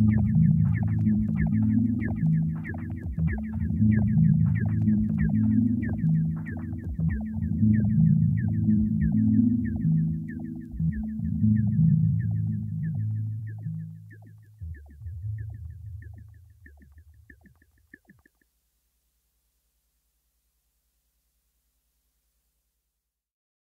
you